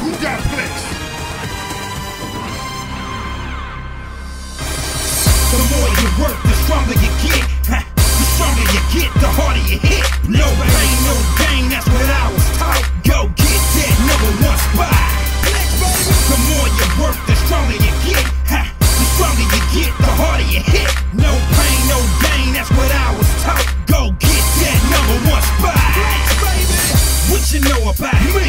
who? The more you work, the stronger you get. The stronger you get, the harder you hit. No pain, no gain, that's what I was taught. Go get that number one spot. The more you work, the stronger you get. The stronger you get, the harder you hit. No pain, no gain, that's what I was taught. Go get that number one spot. What you know about me?